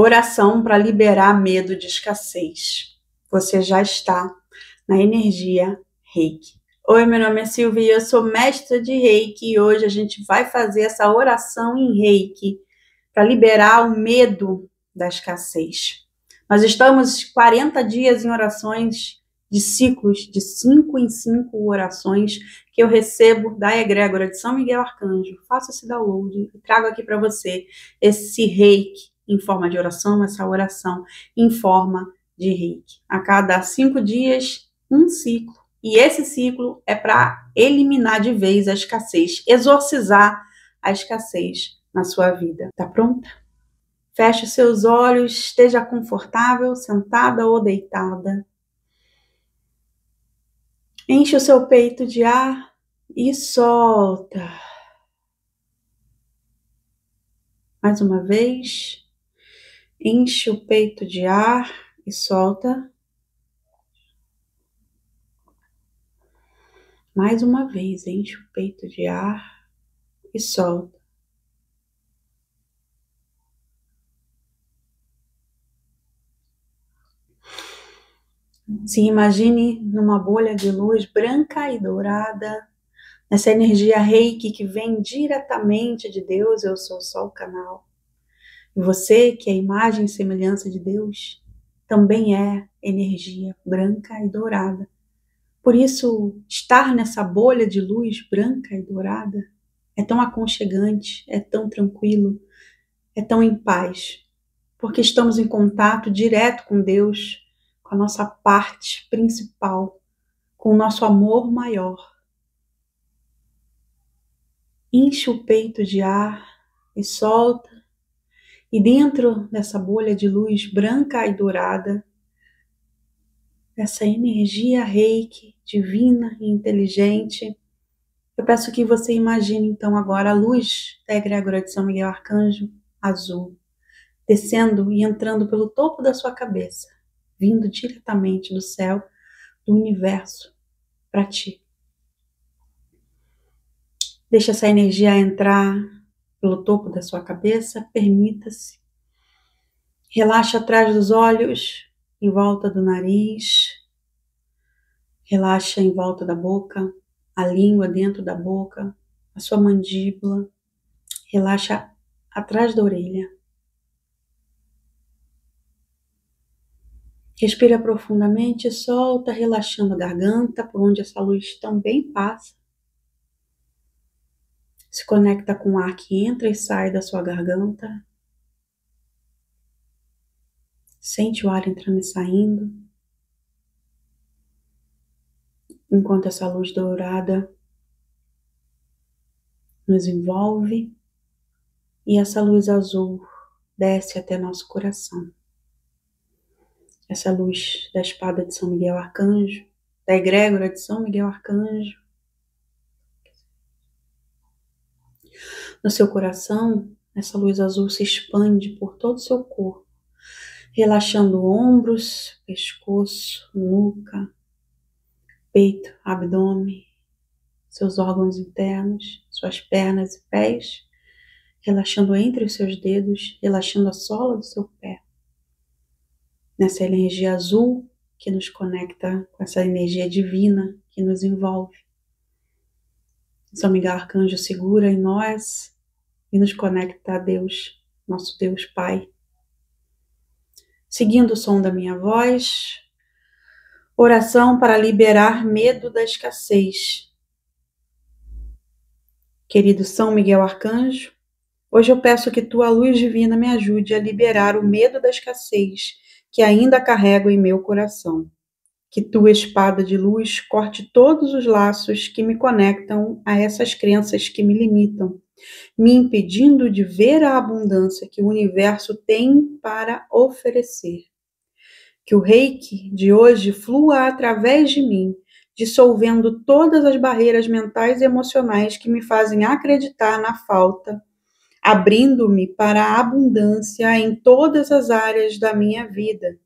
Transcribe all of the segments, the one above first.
Oração para liberar medo de escassez. Você já está na energia Reiki. Oi, meu nome é Silvia e eu sou mestra de Reiki e hoje a gente vai fazer essa oração em Reiki para liberar o medo da escassez. Nós estamos 40 dias em orações de ciclos de 5 em 5 orações que eu recebo da egrégora de São Miguel Arcanjo. Faça esse download e trago aqui para você esse reiki em forma de oração, essa oração em forma de reiki. A cada cinco dias, um ciclo. E esse ciclo é para eliminar de vez a escassez, exorcizar a escassez na sua vida. Tá pronta? Feche seus olhos, esteja confortável, sentada ou deitada. Enche o seu peito de ar e solta. Mais uma vez. Enche o peito de ar e solta. Mais uma vez, enche o peito de ar e solta. Se imagine numa bolha de luz branca e dourada, nessa energia reiki que vem diretamente de Deus, eu sou só o canal. Você, que é a imagem e semelhança de Deus, também é energia branca e dourada. Por isso, estar nessa bolha de luz branca e dourada é tão aconchegante, é tão tranquilo, é tão em paz, porque estamos em contato direto com Deus, com a nossa parte principal, com o nosso amor maior. Enche o peito de ar e solta e dentro dessa bolha de luz branca e dourada, essa energia reiki, divina e inteligente, eu peço que você imagine então agora a luz da egrégora de São Miguel Arcanjo azul, descendo e entrando pelo topo da sua cabeça, vindo diretamente do céu, do universo, para ti. Deixa essa energia entrar pelo topo da sua cabeça, permita-se. Relaxa atrás dos olhos, em volta do nariz. Relaxa em volta da boca, a língua dentro da boca, a sua mandíbula. Relaxa atrás da orelha. Respira profundamente solta, relaxando a garganta, por onde essa luz também passa se conecta com o ar que entra e sai da sua garganta. Sente o ar entrando e saindo. Enquanto essa luz dourada nos envolve e essa luz azul desce até nosso coração. Essa luz da espada de São Miguel Arcanjo, da egrégora de São Miguel Arcanjo, No seu coração, essa luz azul se expande por todo o seu corpo, relaxando ombros, pescoço, nuca, peito, abdômen, seus órgãos internos, suas pernas e pés, relaxando entre os seus dedos, relaxando a sola do seu pé. Nessa energia azul que nos conecta com essa energia divina que nos envolve. São Miguel Arcanjo segura em nós e nos conecta a Deus, nosso Deus Pai. Seguindo o som da minha voz, oração para liberar medo da escassez. Querido São Miguel Arcanjo, hoje eu peço que tua luz divina me ajude a liberar o medo da escassez que ainda carrego em meu coração que tua espada de luz corte todos os laços que me conectam a essas crenças que me limitam, me impedindo de ver a abundância que o universo tem para oferecer. Que o reiki de hoje flua através de mim, dissolvendo todas as barreiras mentais e emocionais que me fazem acreditar na falta, abrindo-me para a abundância em todas as áreas da minha vida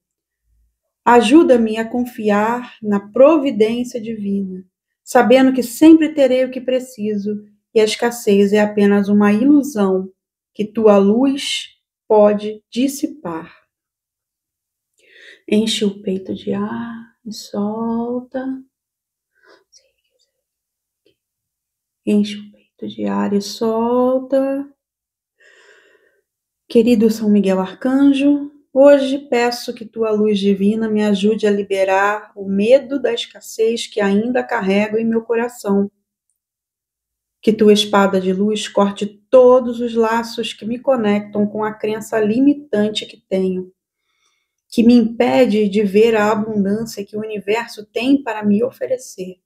Ajuda-me a confiar na providência divina, sabendo que sempre terei o que preciso e a escassez é apenas uma ilusão que tua luz pode dissipar. Enche o peito de ar e solta. Enche o peito de ar e solta. Querido São Miguel Arcanjo, hoje peço que tua luz divina me ajude a liberar o medo da escassez que ainda carrego em meu coração. Que tua espada de luz corte todos os laços que me conectam com a crença limitante que tenho, que me impede de ver a abundância que o universo tem para me oferecer.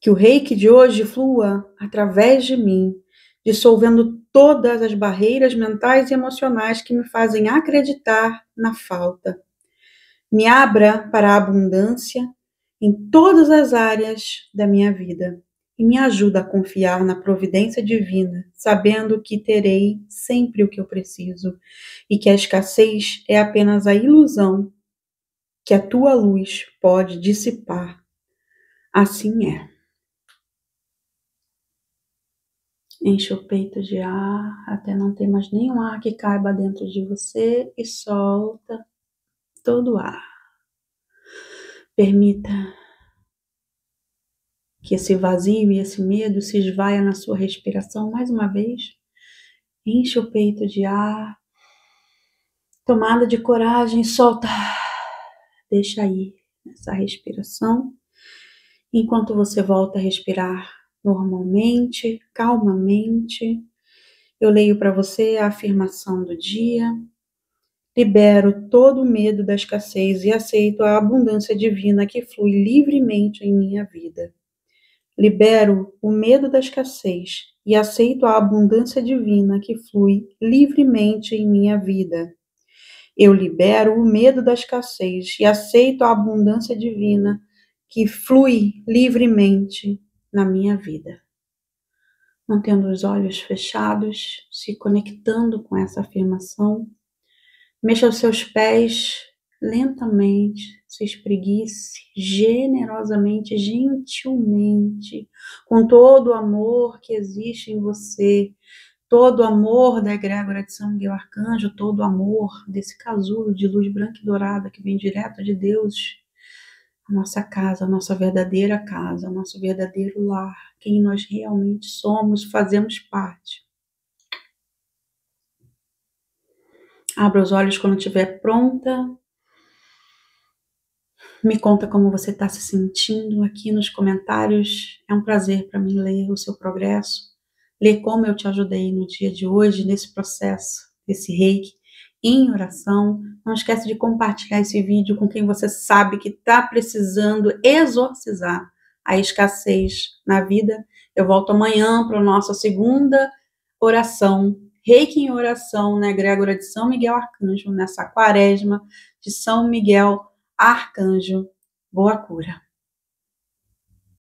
Que o reiki de hoje flua através de mim, dissolvendo todas as barreiras mentais e emocionais que me fazem acreditar na falta. Me abra para a abundância em todas as áreas da minha vida e me ajuda a confiar na providência divina, sabendo que terei sempre o que eu preciso e que a escassez é apenas a ilusão que a tua luz pode dissipar. Assim é. Enche o peito de ar até não ter mais nenhum ar que caiba dentro de você e solta todo o ar. Permita que esse vazio e esse medo se esvaia na sua respiração mais uma vez. Enche o peito de ar. Tomada de coragem, solta. Deixa aí essa respiração. Enquanto você volta a respirar normalmente, calmamente. Eu leio para você a afirmação do dia. Libero todo o medo da escassez e aceito a abundância divina que flui livremente em minha vida. Libero o medo da escassez e aceito a abundância divina que flui livremente em minha vida. Eu libero o medo da escassez e aceito a abundância divina que flui livremente na minha vida. Mantendo os olhos fechados, se conectando com essa afirmação, mexa os seus pés lentamente, se espreguice generosamente, gentilmente, com todo o amor que existe em você, todo o amor da egrégora de São Miguel Arcanjo, todo o amor desse casulo de luz branca e dourada que vem direto de Deus a nossa casa, a nossa verdadeira casa, o nosso verdadeiro lar, quem nós realmente somos, fazemos parte. Abra os olhos quando estiver pronta. Me conta como você está se sentindo aqui nos comentários. É um prazer para mim ler o seu progresso, ler como eu te ajudei no dia de hoje, nesse processo, desse reiki em oração. Não esquece de compartilhar esse vídeo com quem você sabe que está precisando exorcizar a escassez na vida. Eu volto amanhã para a nossa segunda oração, reiki em oração, né, Grégora de São Miguel Arcanjo, nessa quaresma de São Miguel Arcanjo. Boa cura.